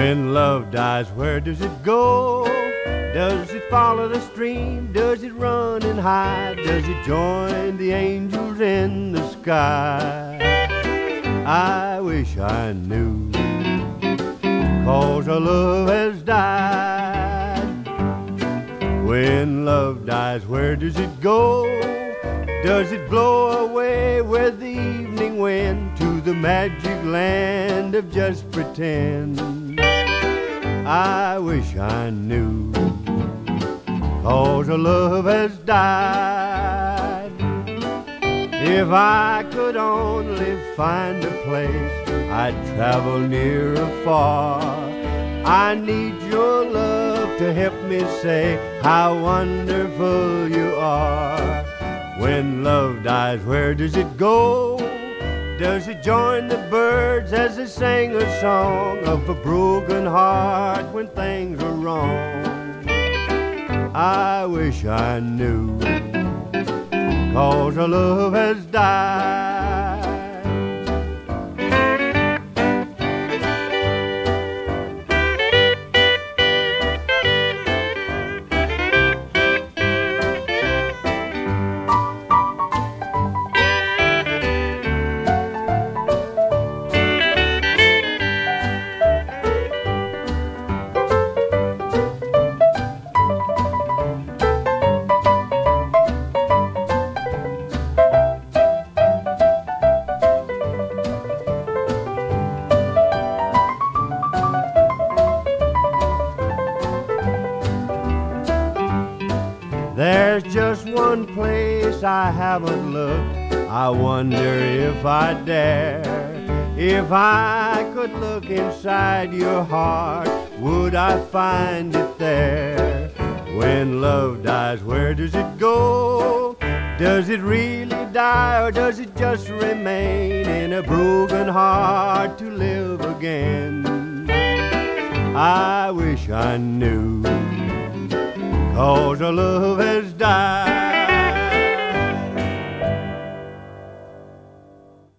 When love dies, where does it go? Does it follow the stream? Does it run and hide? Does it join the angels in the sky? I wish I knew, cause our love has died. When love dies, where does it go? Does it blow away with the evening wind to the magic land of just pretend? I wish I knew, cause our love has died. If I could only find a place, I'd travel near or far. I need your love to help me say how wonderful you are. When love dies, where does it go? Does it join the birds as they sing a song of a broken heart when things are wrong? I wish I knew, cause our love has died. There's just one place I haven't looked. I wonder if I dare. If I could look inside your heart, would I find it there? When love dies, where does it go? Does it really die or does it just remain in a broken heart to live again? I wish I knew cause our love has died.